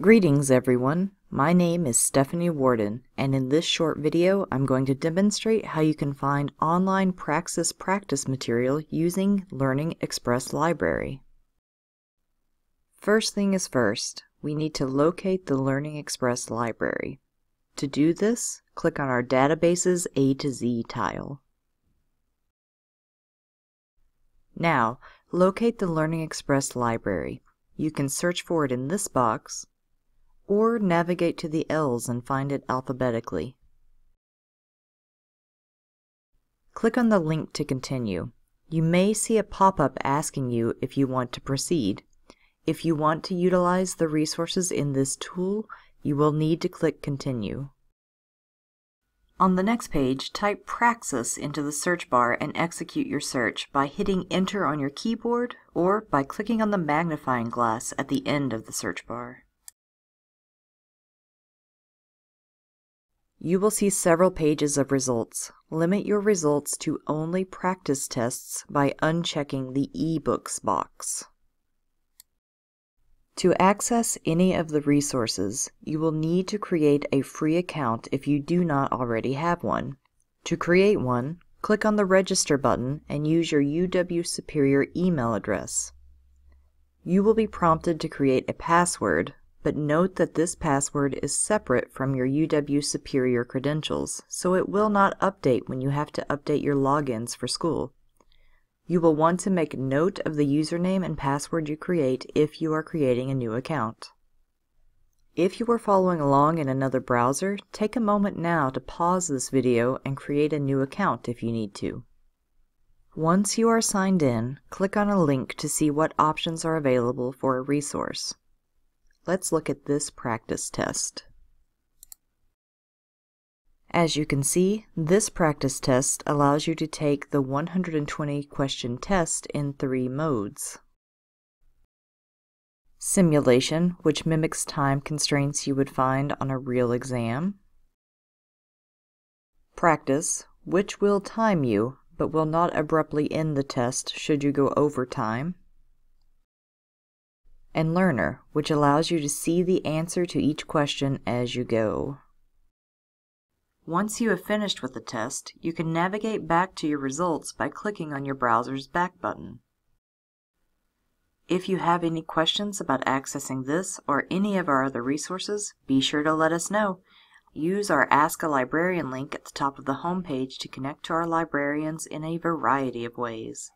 Greetings everyone, my name is Stephanie Warden and in this short video I'm going to demonstrate how you can find online Praxis practice material using Learning Express Library. First thing is first, we need to locate the Learning Express library. To do this, click on our Databases A to Z tile. Now, locate the Learning Express library. You can search for it in this box, or navigate to the L's and find it alphabetically. Click on the link to continue. You may see a pop-up asking you if you want to proceed. If you want to utilize the resources in this tool, you will need to click Continue. On the next page, type Praxis into the search bar and execute your search by hitting Enter on your keyboard or by clicking on the magnifying glass at the end of the search bar. You will see several pages of results. Limit your results to only practice tests by unchecking the eBooks box. To access any of the resources, you will need to create a free account if you do not already have one. To create one, click on the Register button and use your UW Superior email address. You will be prompted to create a password, but note that this password is separate from your UW Superior credentials, so it will not update when you have to update your logins for school. You will want to make note of the username and password you create if you are creating a new account. If you are following along in another browser, take a moment now to pause this video and create a new account if you need to. Once you are signed in, click on a link to see what options are available for a resource. Let's look at this practice test. As you can see, this practice test allows you to take the 120 question test in three modes. Simulation, which mimics time constraints you would find on a real exam. Practice, which will time you, but will not abruptly end the test should you go over time and Learner, which allows you to see the answer to each question as you go. Once you have finished with the test, you can navigate back to your results by clicking on your browser's back button. If you have any questions about accessing this or any of our other resources, be sure to let us know. Use our Ask a Librarian link at the top of the homepage to connect to our librarians in a variety of ways.